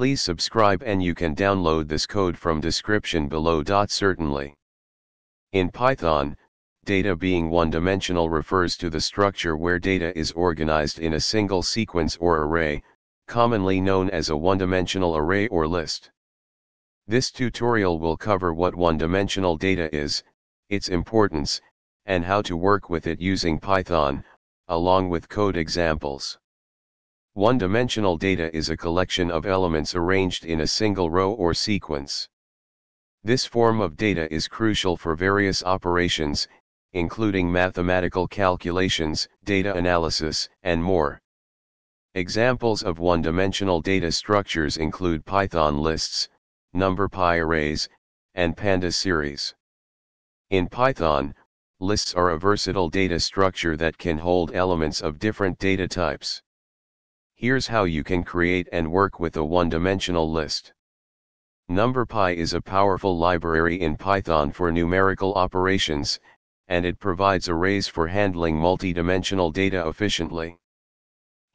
Please subscribe and you can download this code from description below. Dot certainly. In Python, data being one-dimensional refers to the structure where data is organized in a single sequence or array, commonly known as a one-dimensional array or list. This tutorial will cover what one-dimensional data is, its importance, and how to work with it using Python, along with code examples. One-dimensional data is a collection of elements arranged in a single row or sequence. This form of data is crucial for various operations, including mathematical calculations, data analysis, and more. Examples of one-dimensional data structures include Python lists, number NumPy arrays, and pandas series. In Python, lists are a versatile data structure that can hold elements of different data types. Here's how you can create and work with a one-dimensional list. NumPy is a powerful library in Python for numerical operations, and it provides arrays for handling multi-dimensional data efficiently.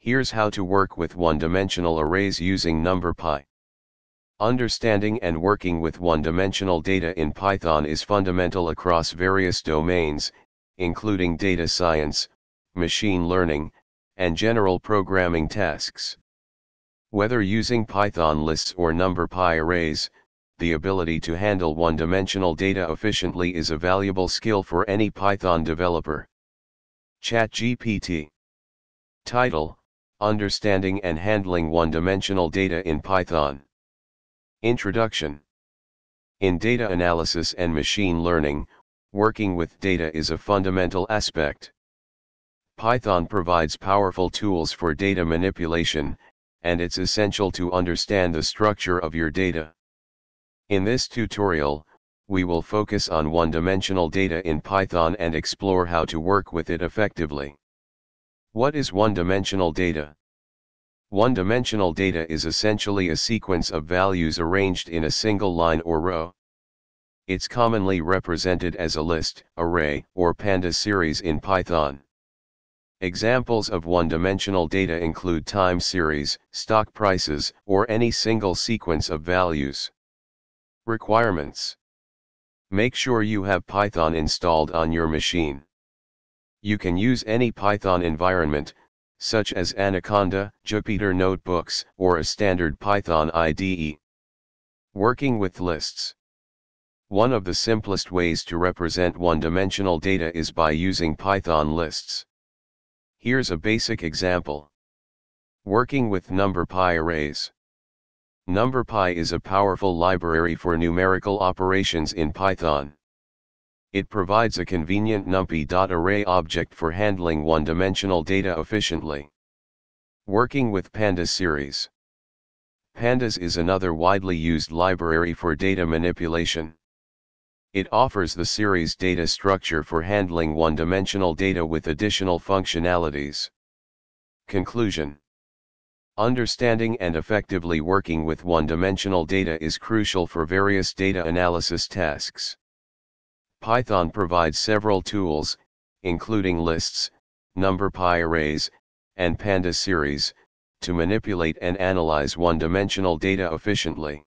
Here's how to work with one-dimensional arrays using NumPy. Understanding and working with one-dimensional data in Python is fundamental across various domains, including data science, machine learning, and general programming tasks. Whether using Python lists or NumPy arrays, the ability to handle one-dimensional data efficiently is a valuable skill for any Python developer. ChatGPT Title, Understanding and Handling One-Dimensional Data in Python Introduction In data analysis and machine learning, working with data is a fundamental aspect. Python provides powerful tools for data manipulation, and it's essential to understand the structure of your data. In this tutorial, we will focus on one-dimensional data in Python and explore how to work with it effectively. What is one-dimensional data? One-dimensional data is essentially a sequence of values arranged in a single line or row. It's commonly represented as a list, array, or pandas series in Python. Examples of one-dimensional data include time series, stock prices, or any single sequence of values. Requirements Make sure you have Python installed on your machine. You can use any Python environment, such as Anaconda, Jupyter Notebooks, or a standard Python IDE. Working with lists. One of the simplest ways to represent one-dimensional data is by using Python lists. Here's a basic example. Working with NumPy arrays. NumPy is a powerful library for numerical operations in Python. It provides a convenient numpy.array object for handling one-dimensional data efficiently. Working with Pandas series. Pandas is another widely used library for data manipulation. It offers the series data structure for handling one-dimensional data with additional functionalities. Conclusion Understanding and effectively working with one-dimensional data is crucial for various data analysis tasks. Python provides several tools, including lists, NumPy arrays, and pandas series, to manipulate and analyze one-dimensional data efficiently.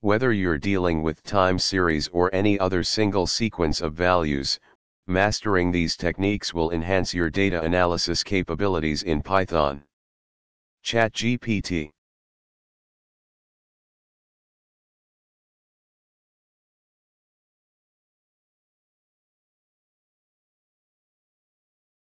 Whether you're dealing with time series or any other single sequence of values, mastering these techniques will enhance your data analysis capabilities in Python. ChatGPT